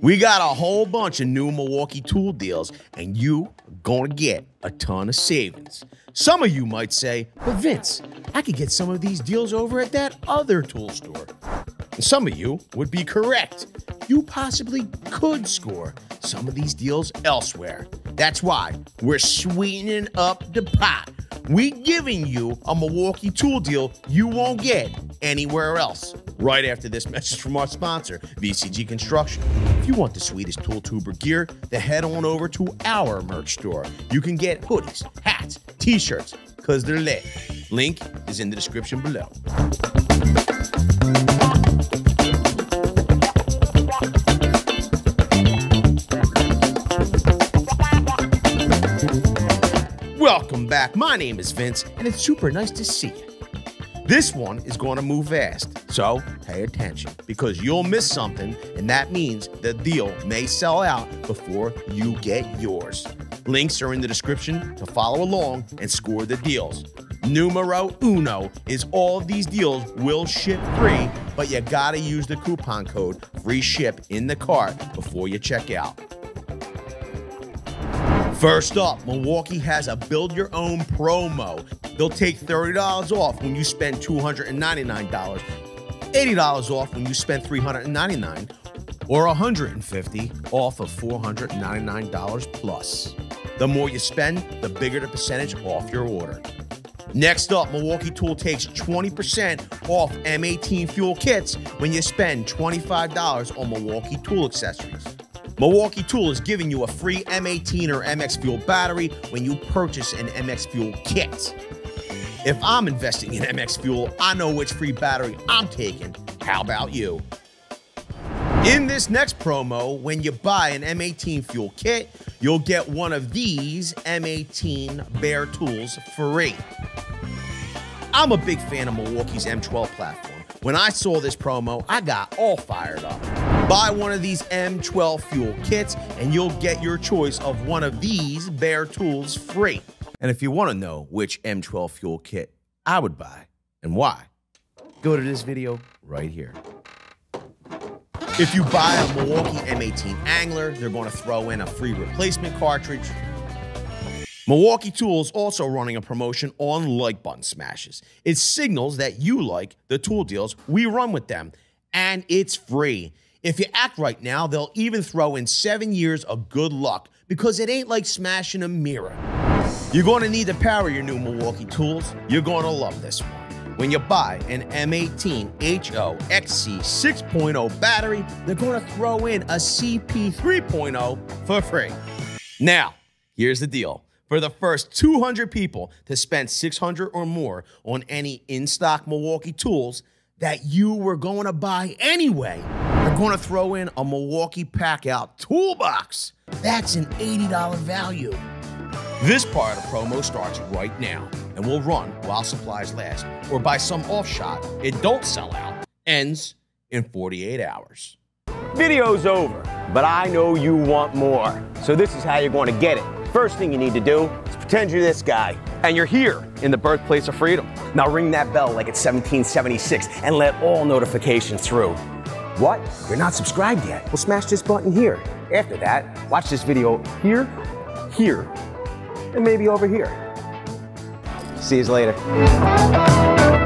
We got a whole bunch of new Milwaukee tool deals, and you are gonna get a ton of savings. Some of you might say, but Vince, I could get some of these deals over at that other tool store. And some of you would be correct. You possibly could score some of these deals elsewhere. That's why we're sweetening up the pot. We giving you a Milwaukee tool deal you won't get anywhere else. Right after this message from our sponsor, VCG Construction. If you want the sweetest tool tuber gear, then head on over to our merch store. You can get hoodies, hats, t-shirts, cause they're lit. Link is in the description below. Back. My name is Vince, and it's super nice to see you. This one is going to move fast, so pay attention because you'll miss something, and that means the deal may sell out before you get yours. Links are in the description to follow along and score the deals. Numero uno is all of these deals will ship free, but you gotta use the coupon code free ship in the cart before you check out. First up, Milwaukee has a build your own promo. They'll take $30 off when you spend $299, $80 off when you spend $399, or $150 off of $499 plus. The more you spend, the bigger the percentage off your order. Next up, Milwaukee Tool takes 20% off M18 fuel kits when you spend $25 on Milwaukee Tool accessories. Milwaukee Tool is giving you a free M18 or MX Fuel battery when you purchase an MX Fuel kit. If I'm investing in MX Fuel, I know which free battery I'm taking. How about you? In this next promo, when you buy an M18 fuel kit, you'll get one of these M18 bare tools free. I'm a big fan of Milwaukee's M12 platform. When I saw this promo, I got all fired up. Buy one of these M12 fuel kits and you'll get your choice of one of these bare tools free. And if you want to know which M12 fuel kit I would buy and why, go to this video right here. If you buy a Milwaukee M18 Angler, they're going to throw in a free replacement cartridge. Milwaukee Tools also running a promotion on like button smashes. It signals that you like the tool deals we run with them, and it's free. If you act right now, they'll even throw in seven years of good luck because it ain't like smashing a mirror. You're going to need to power of your new Milwaukee tools. You're going to love this one. When you buy an M18 HO XC 6.0 battery, they're going to throw in a CP 3.0 for free. Now, here's the deal. For the first 200 people to spend 600 or more on any in-stock Milwaukee tools that you were going to buy anyway, going to throw in a Milwaukee Pack-Out toolbox. That's an $80 value. This part of the promo starts right now and will run while supplies last, or by some offshot, it don't sell out, ends in 48 hours. Video's over, but I know you want more. So this is how you're going to get it. First thing you need to do is pretend you're this guy, and you're here in the birthplace of freedom. Now ring that bell like it's 1776 and let all notifications through. What? You're not subscribed yet? Well, smash this button here. After that, watch this video here, here, and maybe over here. See you later.